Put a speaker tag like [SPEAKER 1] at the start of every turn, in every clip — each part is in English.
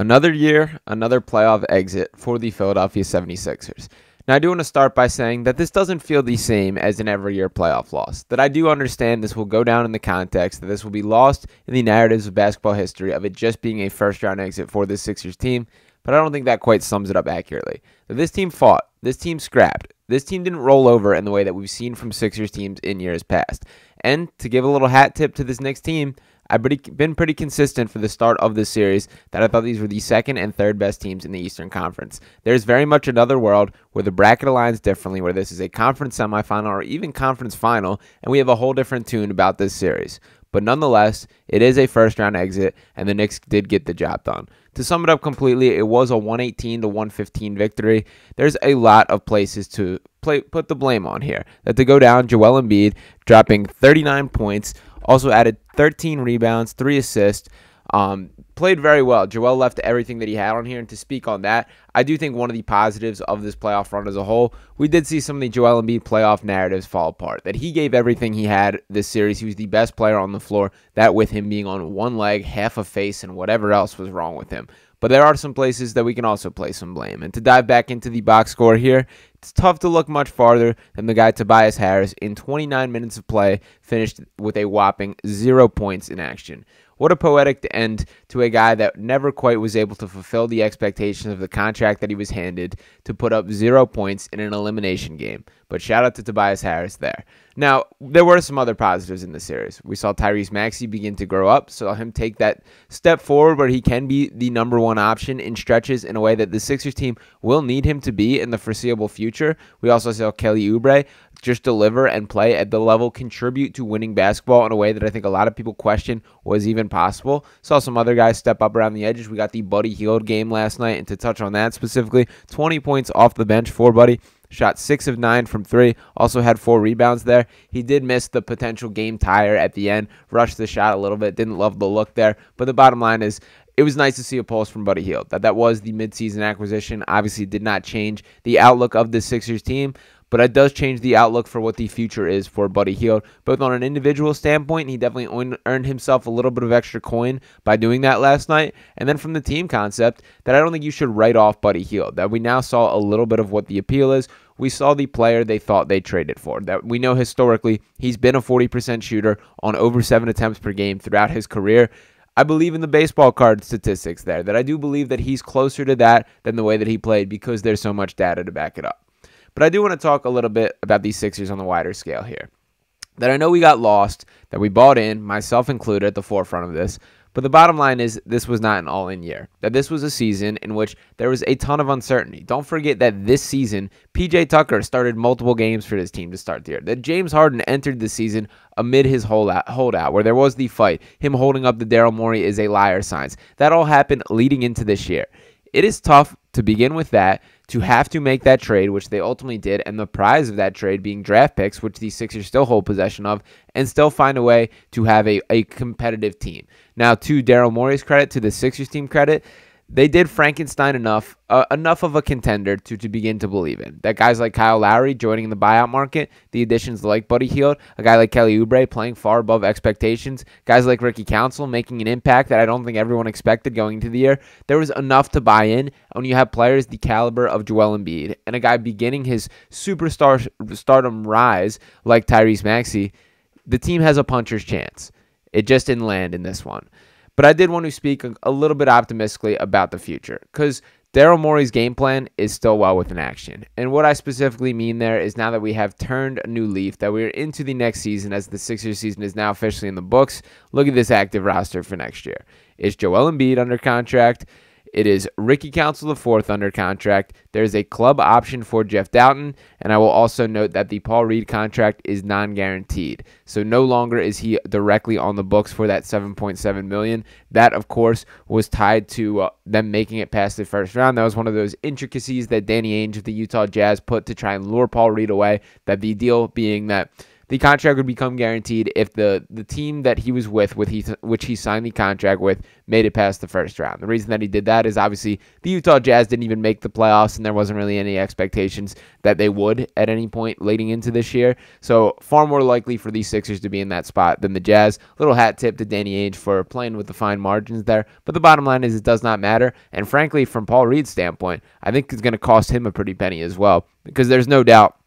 [SPEAKER 1] Another year, another playoff exit for the Philadelphia 76ers. Now, I do want to start by saying that this doesn't feel the same as an every year playoff loss. That I do understand this will go down in the context that this will be lost in the narratives of basketball history of it just being a first round exit for the Sixers team, but I don't think that quite sums it up accurately. That this team fought, this team scrapped, this team didn't roll over in the way that we've seen from Sixers teams in years past. And to give a little hat tip to this Knicks team, I've been pretty consistent for the start of this series that I thought these were the second and third best teams in the Eastern Conference. There's very much another world where the bracket aligns differently, where this is a conference semifinal or even conference final, and we have a whole different tune about this series. But nonetheless, it is a first round exit, and the Knicks did get the job done. To sum it up completely, it was a 118 to 115 victory. There's a lot of places to play, put the blame on here. That to go down, Joel Embiid dropping 39 points, also added 13 rebounds, three assists. Um, played very well. Joel left everything that he had on here. And to speak on that, I do think one of the positives of this playoff run as a whole, we did see some of the Joel Embiid playoff narratives fall apart. That he gave everything he had this series. He was the best player on the floor. That with him being on one leg, half a face, and whatever else was wrong with him. But there are some places that we can also place some blame. And to dive back into the box score here, it's tough to look much farther than the guy Tobias Harris in 29 minutes of play finished with a whopping zero points in action. What a poetic end to a guy that never quite was able to fulfill the expectations of the contract that he was handed to put up zero points in an elimination game. But shout out to Tobias Harris there. Now, there were some other positives in the series. We saw Tyrese Maxey begin to grow up, saw him take that step forward where he can be the number one option in stretches in a way that the Sixers team will need him to be in the foreseeable future. We also saw Kelly Oubre just deliver and play at the level, contribute to winning basketball in a way that I think a lot of people question was even possible. Saw some other guys step up around the edges. We got the Buddy Hield game last night, and to touch on that specifically, 20 points off the bench for Buddy. Shot six of nine from three. Also had four rebounds there. He did miss the potential game tire at the end. Rushed the shot a little bit. Didn't love the look there. But the bottom line is it was nice to see a pulse from Buddy Hield. That that was the midseason acquisition. Obviously, did not change the outlook of the Sixers team, but it does change the outlook for what the future is for Buddy Hield. Both on an individual standpoint, he definitely earned himself a little bit of extra coin by doing that last night. And then from the team concept, that I don't think you should write off Buddy Hield. That we now saw a little bit of what the appeal is. We saw the player they thought they traded for. That we know historically he's been a 40% shooter on over seven attempts per game throughout his career. I believe in the baseball card statistics there, that I do believe that he's closer to that than the way that he played because there's so much data to back it up. But I do want to talk a little bit about these Sixers on the wider scale here. That I know we got lost, that we bought in, myself included, at the forefront of this. But the bottom line is, this was not an all in year. That this was a season in which there was a ton of uncertainty. Don't forget that this season, PJ Tucker started multiple games for his team to start the year. That James Harden entered the season amid his holdout, holdout where there was the fight. Him holding up the Daryl Morey is a liar signs. That all happened leading into this year. It is tough to begin with that to have to make that trade, which they ultimately did, and the prize of that trade being draft picks, which the Sixers still hold possession of, and still find a way to have a, a competitive team. Now, to Daryl Morey's credit, to the Sixers team credit, they did Frankenstein enough, uh, enough of a contender to, to begin to believe in. That guys like Kyle Lowry joining the buyout market, the additions like Buddy Hield, a guy like Kelly Oubre playing far above expectations, guys like Ricky Council making an impact that I don't think everyone expected going into the year. There was enough to buy in when you have players the caliber of Joel Embiid and a guy beginning his superstar stardom rise like Tyrese Maxey. The team has a puncher's chance. It just didn't land in this one. But I did want to speak a, little bit optimistically about the future because Daryl Morey's game plan is still well within action. And what I specifically mean there is now that we have turned a new leaf, that we're into the next season as the Sixers season is now officially in the books, look at this active roster for next year. Is Joel Embiid under contract? It is Ricky Council IV under contract. There's a club option for Jeff Dowtin, and I will also note that the Paul Reed contract is non-guaranteed. So no longer is he directly on the books for that 7.7 million. That of course was tied to uh, them making it past the first round. That was one of those intricacies that Danny Ainge of the Utah Jazz put to try and lure Paul Reed away. That the deal being that the contract would become guaranteed if the the team that he was with, with he, which he signed the contract with, made it past the first round. The reason that he did that is obviously the Utah Jazz didn't even make the playoffs, and there wasn't really any expectations that they would at any point leading into this year. So far more likely for these Sixers to be in that spot than the Jazz. Little hat tip to Danny Ainge for playing with the fine margins there. But the bottom line is it does not matter. And frankly, from Paul Reed's standpoint, I think it's going to cost him a pretty penny as well because there's no doubt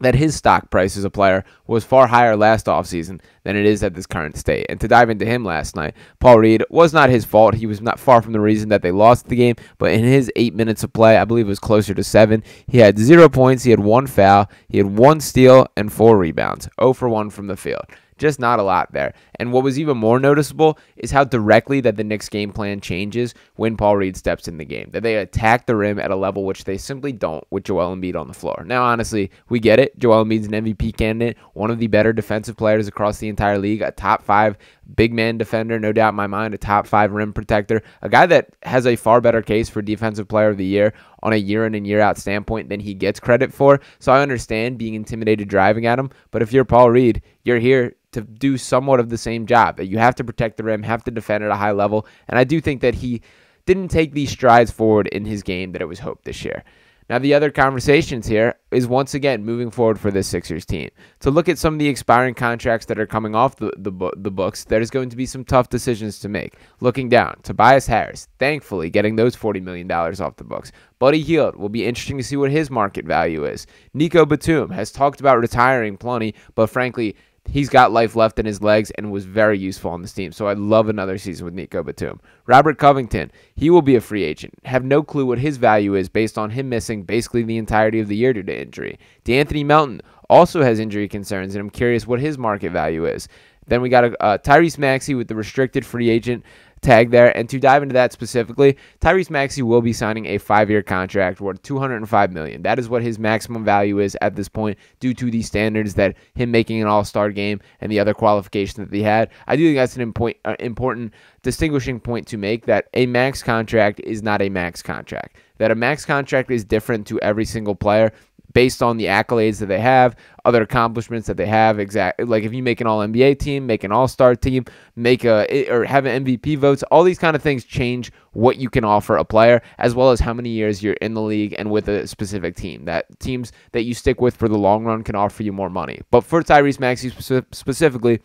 [SPEAKER 1] that his stock price as a player was far higher last offseason than it is at this current state. And to dive into him last night, Paul Reed was not his fault. He was not far from the reason that they lost the game, but in his eight minutes of play, I believe it was closer to seven, he had zero points, he had one foul, he had one steal, and four rebounds. 0 for 1 from the field. Just not a lot there. And what was even more noticeable is how directly that the Knicks game plan changes when Paul Reed steps in the game. That they attack the rim at a level which they simply don't with Joel Embiid on the floor. Now, honestly, we get it. Joel Embiid's an MVP candidate, one of the better defensive players across the entire league, a top five big man defender, no doubt in my mind, a top five rim protector, a guy that has a far better case for defensive player of the year on a year in and year out standpoint than he gets credit for. So I understand being intimidated driving at him, but if you're Paul Reed, you're here to do somewhat of the same job. You have to protect the rim, have to defend at a high level, and I do think that he didn't take these strides forward in his game that it was hoped this year. Now, the other conversations here is once again moving forward for this Sixers team. To look at some of the expiring contracts that are coming off the, the, the books, there's going to be some tough decisions to make. Looking down, Tobias Harris, thankfully getting those $40 million off the books. Buddy Hield will be interesting to see what his market value is. Nico Batum has talked about retiring plenty, but frankly, he's got life left in his legs and was very useful on this team. So I'd love another season with Nico Batum. Robert Covington, he will be a free agent. Have no clue what his value is based on him missing basically the entirety of the year due to injury. De'Anthony Melton also has injury concerns, and I'm curious what his market value is. Then we got a, uh, Tyrese Maxey with the restricted free agent tag there. And to dive into that specifically, Tyrese Maxey will be signing a five-year contract worth 205 million. That is what his maximum value is at this point, due to the standards that him making an All-Star game and the other qualifications that he had. I do think that's an important, uh, important distinguishing point to make that a max contract is not a max contract. That a max contract is different to every single player based on the accolades that they have, other accomplishments that they have. Exactly, like if you make an All NBA team, make an All Star team, make a or have an MVP votes, all these kind of things change what you can offer a player, as well as how many years you're in the league and with a specific team. That teams that you stick with for the long run can offer you more money. But for Tyrese Maxey specifically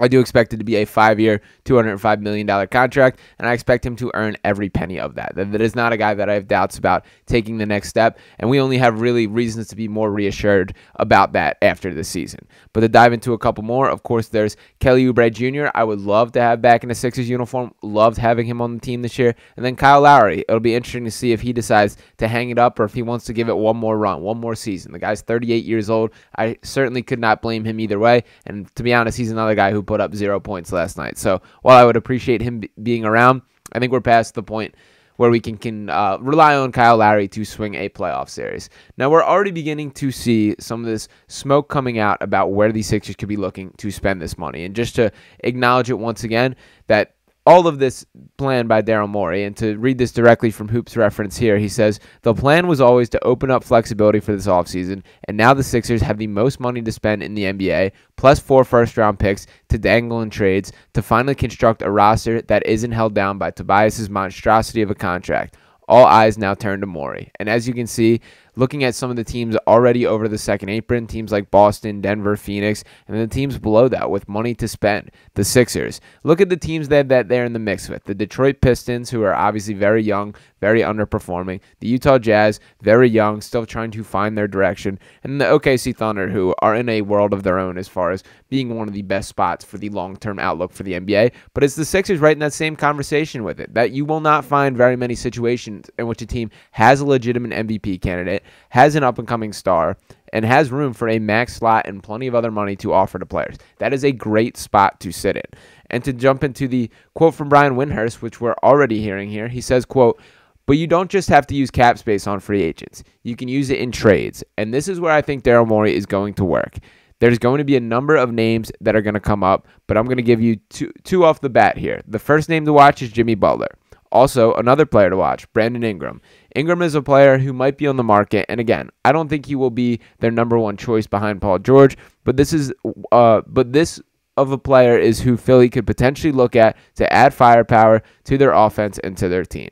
[SPEAKER 1] I do expect it to be a five year, $205 million contract, and I expect him to earn every penny of that. That is not a guy that I have doubts about taking the next step, and we only have really reasons to be more reassured about that after the season. But to dive into a couple more, of course, there's Kelly Oubre Jr., I would love to have back in a Sixers uniform. Loved having him on the team this year. And then Kyle Lowry. It'll be interesting to see if he decides to hang it up or if he wants to give it one more run, one more season. The guy's 38 years old. I certainly could not blame him either way. And to be honest, he's another guy who put up zero points last night. So while I would appreciate him b- being around, I think we're past the point where we can, can uh, rely on Kyle Lowry to swing a playoff series. Now, we're already beginning to see some of this smoke coming out about where the Sixers could be looking to spend this money. And just to acknowledge it once again, that all of this planned by Daryl Morey. And to read this directly from Hoops reference here, he says the plan was always to open up flexibility for this offseason, and now the Sixers have the most money to spend in the NBA, plus four first round picks to dangle in trades to finally construct a roster that isn't held down by Tobias's monstrosity of a contract. All eyes now turn to Morey. And as you can see, looking at some of the teams already over the second apron, teams like Boston, Denver, Phoenix, and the teams below that with money to spend, the Sixers. Look at the teams that, that they're in the mix with. The Detroit Pistons, who are obviously very young, very underperforming. The Utah Jazz, very young, still trying to find their direction. And the OKC Thunder, who are in a world of their own as far as being one of the best spots for the long term outlook for the NBA. But it's the Sixers right in that same conversation with it. That you will not find very many situations in which a team has a legitimate MVP candidate, has an up and coming star, and has room for a max slot and plenty of other money to offer to players. That is a great spot to sit in. And to jump into the quote from Brian Windhorst, which we're already hearing here, he says, quote, but you don't just have to use cap space on free agents. You can use it in trades. And this is where I think Daryl Morey is going to work. There's going to be a number of names that are going to come up, but I'm going to give you two, two off the bat here. The first name to watch is Jimmy Butler. Also, another player to watch, Brandon Ingram. Ingram is a player who might be on the market, and again, I don't think he will be their number one choice behind Paul George, but this is, uh, but this of a player is who Philly could potentially look at to add firepower to their offense and to their team.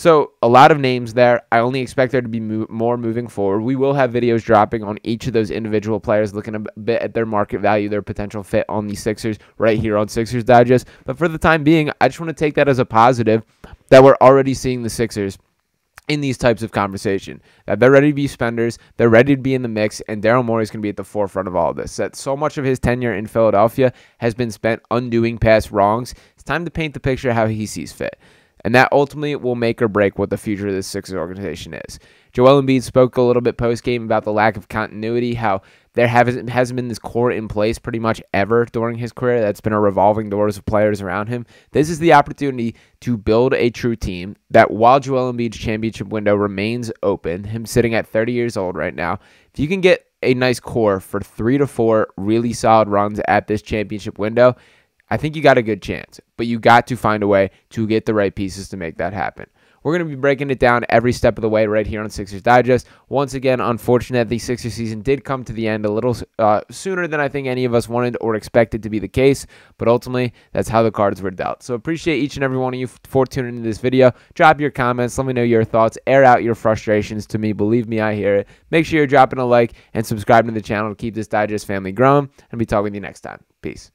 [SPEAKER 1] So, a lot of names there. I only expect there to be mo- more moving forward. We will have videos dropping on each of those individual players, looking a bit at their market value, their potential fit on the Sixers right here on Sixers Digest. But for the time being, I just want to take that as a positive that we're already seeing the Sixers in these types of conversation. That they're ready to be spenders, they're ready to be in the mix, and Daryl Morey is going to be at the forefront of all of this. That so much of his tenure in Philadelphia has been spent undoing past wrongs. It's time to paint the picture how he sees fit. And that ultimately will make or break what the future of this Sixers organization is. Joel Embiid spoke a little bit post game about the lack of continuity, how there hasn't hasn't been this core in place pretty much ever during his career. That's been a revolving doors of players around him. This is the opportunity to build a true team that while Joel Embiid's championship window remains open, him sitting at 30 years old right now, if you can get a nice core for three to four really solid runs at this championship window, I think you got a good chance, but you got to find a way to get the right pieces to make that happen. We're going to be breaking it down every step of the way right here on Sixers Digest. Once again, unfortunate the Sixers season did come to the end a little uh, sooner than I think any of us wanted or expected to be the case, but ultimately, that's how the cards were dealt. So appreciate each and every one of you for tuning into this video. Drop your comments. Let me know your thoughts. Air out your frustrations to me. Believe me, I hear it. Make sure you're dropping a like and subscribing to the channel to keep this Digest family growing. And be talking with you next time. Peace.